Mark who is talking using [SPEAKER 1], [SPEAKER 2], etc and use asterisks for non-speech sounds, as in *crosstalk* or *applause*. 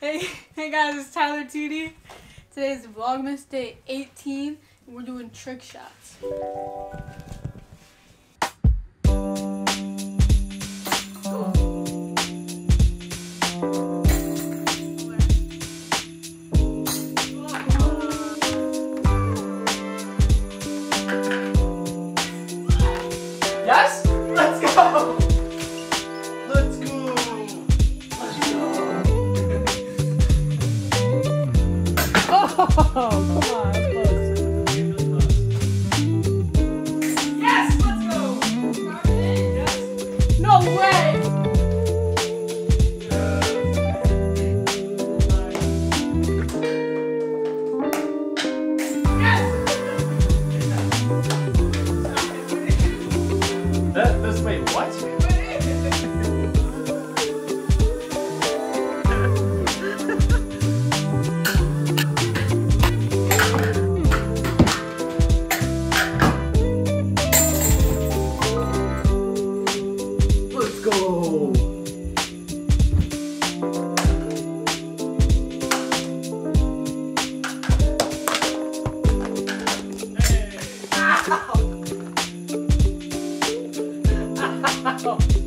[SPEAKER 1] Hey, hey guys, it's Tyler Tiede. Today's Vlogmas Day 18, and we're doing trick shots.
[SPEAKER 2] Oh, yes, let's go. Yes. No way. *laughs*
[SPEAKER 1] Oh. *laughs*